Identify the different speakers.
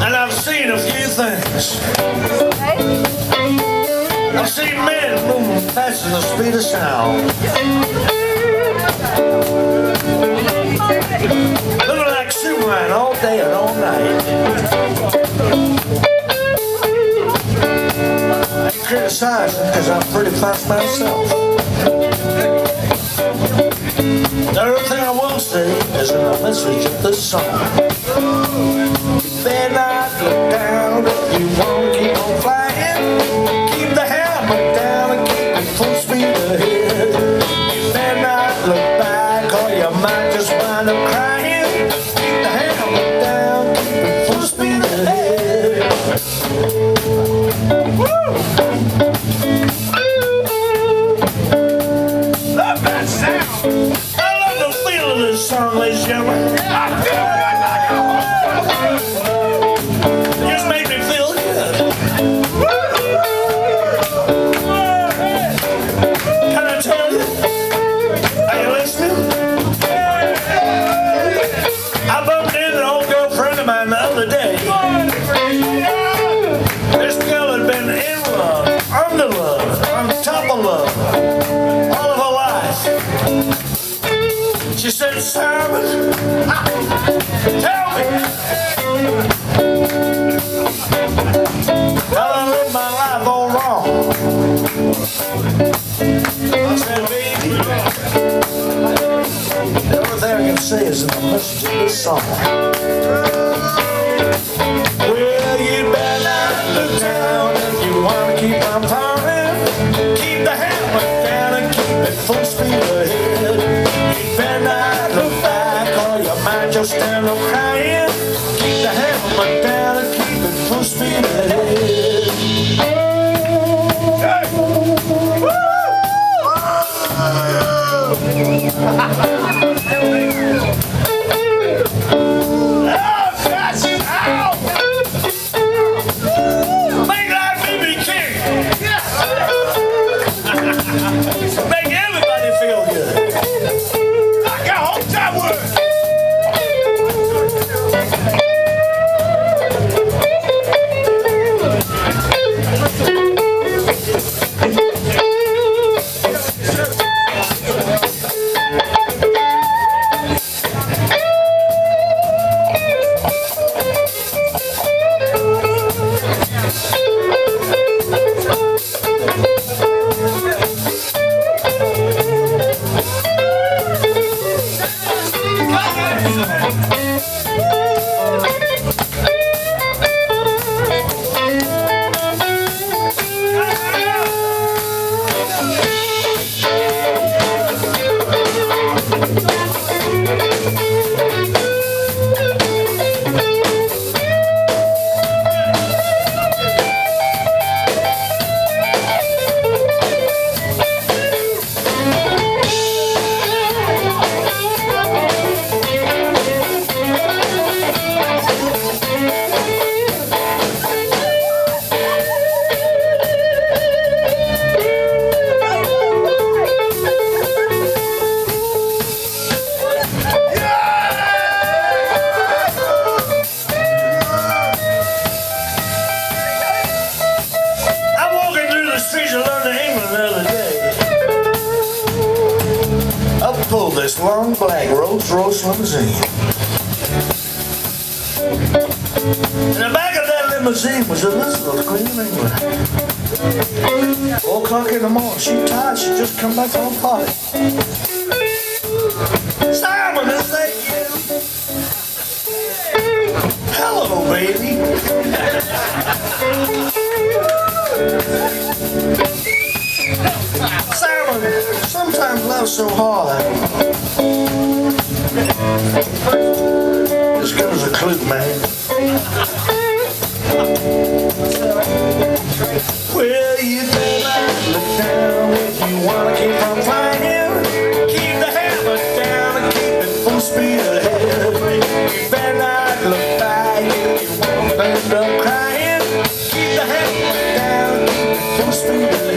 Speaker 1: And I've seen a few things. I've seen men moving faster than the speed of sound. Looking like Superman all day and all night. I ain't criticizing because I'm pretty fast myself. The other thing I will say is in the message of this song. Better not look down if you want to keep on flying. Keep the hammer down and keep it full speed ahead. You better not look back or you might just wind up crying. Keep the hammer down, keep it full speed ahead.
Speaker 2: Love
Speaker 1: say is in the message of this song. Well, you better not look down if you want to keep on farming. Keep the hammer down and keep it full speed ahead. You better not look just end up crying. Keep the hammer down and keep it speed ahead. Up pulled this long black Rolls Royce limousine. In the back of that limousine was Elizabeth, Queen of England. Four o'clock in the morning, she tired, she just come back from a party. Simon, is that you? Hello, baby. Simon, sometimes love's so hard. Clue, man. Well, you better look down if you wanna keep on flying. Keep the hammer down and keep it full speed ahead. You better not look back if you won't end up crying. Keep the hammer down, keep it full speed ahead.